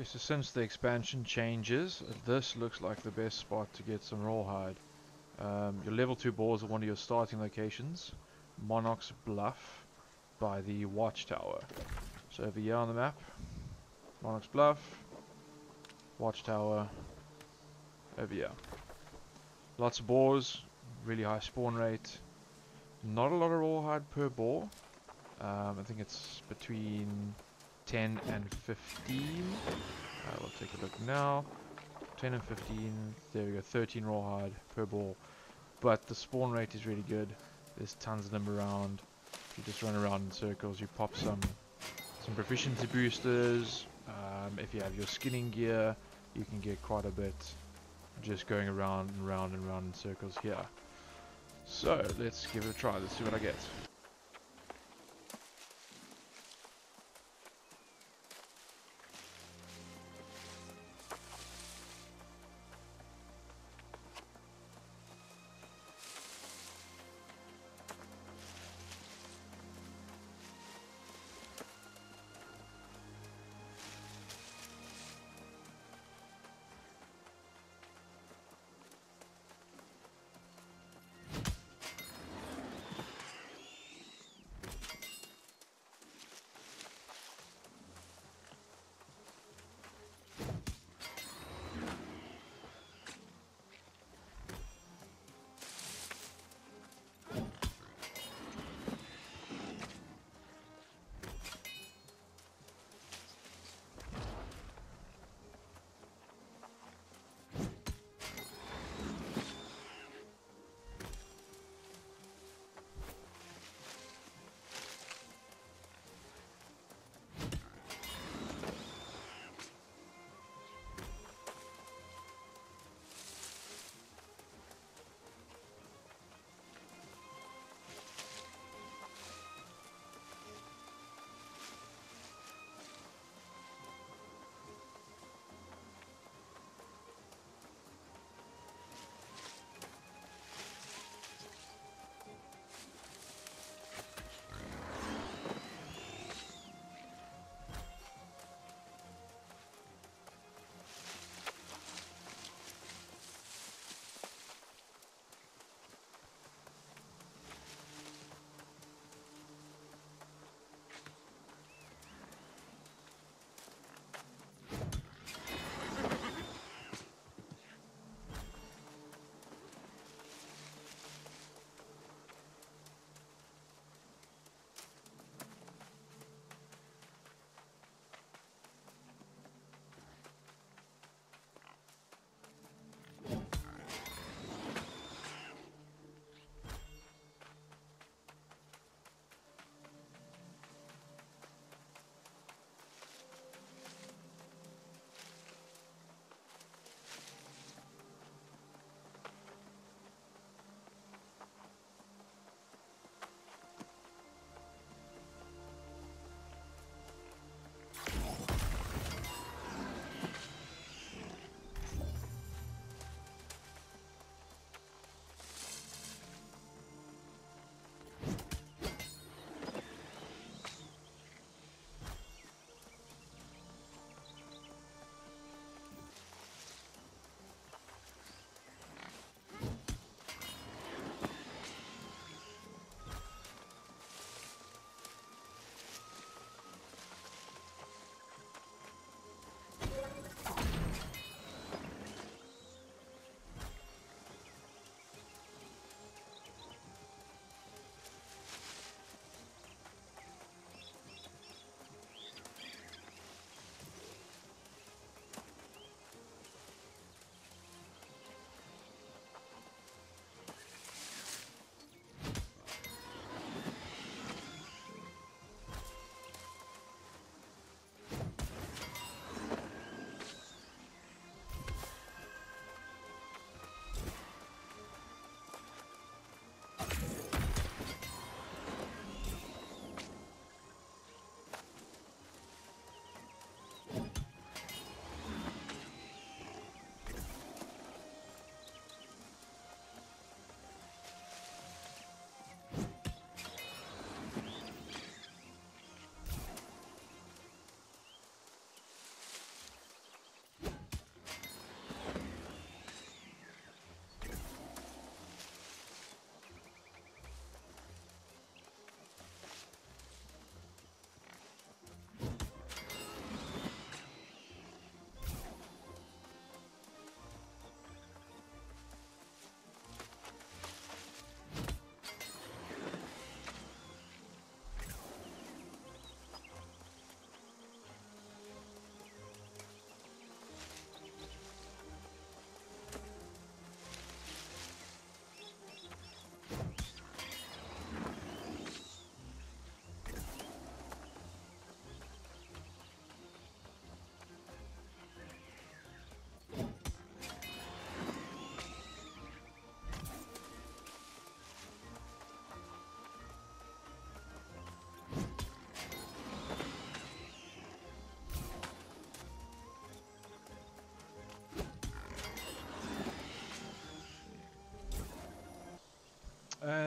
Okay, so since the expansion changes, this looks like the best spot to get some rawhide. Um, your level 2 boars are one of your starting locations. Monarch's Bluff by the watchtower. So over here on the map, Monarch's Bluff, watchtower, over here. Lots of boars, really high spawn rate. Not a lot of rawhide per boar. Um, I think it's between 10 and 15. Uh, we'll take a look now. 10 and 15. There we go. 13 rawhide per ball. But the spawn rate is really good. There's tons of them around. If you just run around in circles, you pop some some proficiency boosters. Um, if you have your skinning gear, you can get quite a bit just going around and round and round in circles here. So let's give it a try. Let's see what I get.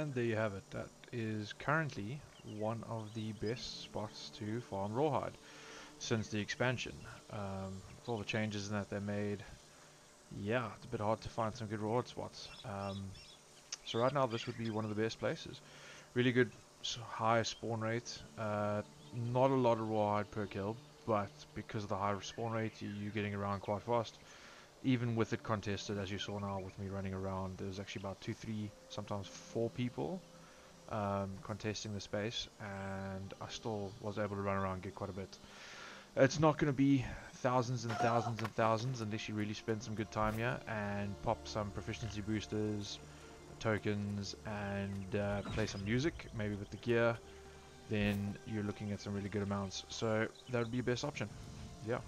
And there you have it. That is currently one of the best spots to farm rawhide since the expansion. Um, with all the changes that they made, yeah, it's a bit hard to find some good rawhide spots. Um, so right now this would be one of the best places. Really good high spawn rate. Uh, not a lot of rawhide per kill, but because of the high spawn rate, you're getting around quite fast. Even with it contested, as you saw now with me running around, there's actually about two, three, sometimes four people um, contesting the space, and I still was able to run around get quite a bit. It's not going to be thousands and thousands and thousands unless you really spend some good time here and pop some proficiency boosters, tokens, and uh, play some music, maybe with the gear then you're looking at some really good amounts. So that would be your best option. Yeah.